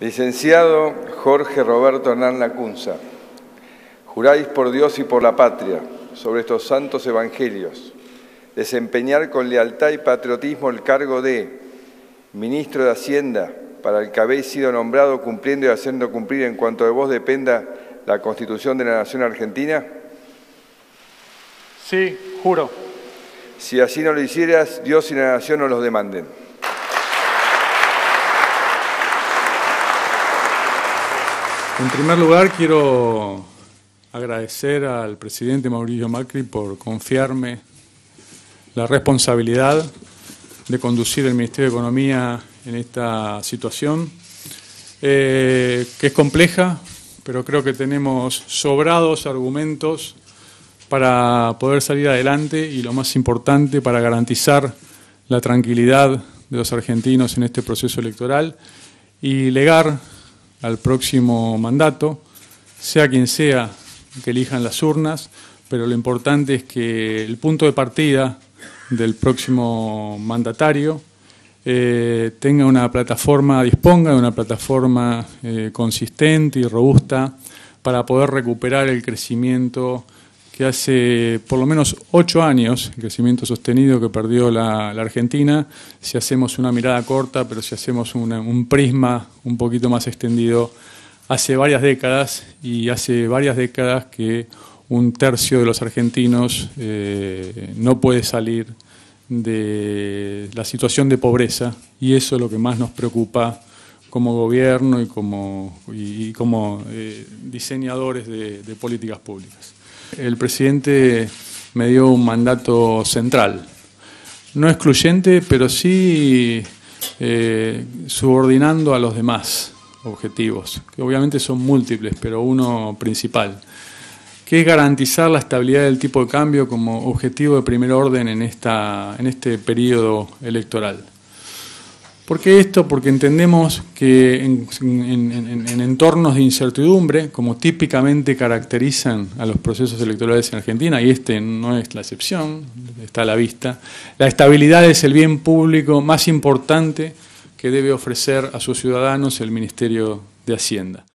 Licenciado Jorge Roberto Hernán Lacunza, juráis por Dios y por la patria, sobre estos santos evangelios, desempeñar con lealtad y patriotismo el cargo de Ministro de Hacienda, para el que habéis sido nombrado cumpliendo y haciendo cumplir en cuanto de vos dependa la Constitución de la Nación Argentina? Sí, juro. Si así no lo hicieras, Dios y la Nación nos los demanden. En primer lugar, quiero agradecer al presidente Mauricio Macri por confiarme la responsabilidad de conducir el Ministerio de Economía en esta situación, eh, que es compleja, pero creo que tenemos sobrados argumentos para poder salir adelante y lo más importante, para garantizar la tranquilidad de los argentinos en este proceso electoral y legar al próximo mandato, sea quien sea que elijan las urnas, pero lo importante es que el punto de partida del próximo mandatario eh, tenga una plataforma, disponga de una plataforma eh, consistente y robusta para poder recuperar el crecimiento que hace por lo menos ocho años, el crecimiento sostenido que perdió la, Argentina, si hacemos una mirada corta, pero si hacemos un prisma un poquito más extendido, hace varias décadas, y hace varias décadas que un tercio de los argentinos eh, no puede salir de la situación de pobreza, y eso es lo que más nos preocupa como gobierno y como, como eh, diseñadores de políticas públicas. El presidente me dio un mandato central, no excluyente, pero sí eh, subordinando a los demás objetivos, que obviamente son múltiples, pero uno principal, que es garantizar la estabilidad del tipo de cambio como objetivo de primer orden en, esta, en este periodo electoral. ¿Por qué esto? Porque entendemos que en, entornos de incertidumbre, como típicamente caracterizan a los procesos electorales en Argentina, y este no es la excepción, está a la vista, la estabilidad es el bien público más importante que debe ofrecer a sus ciudadanos el Ministerio de Hacienda.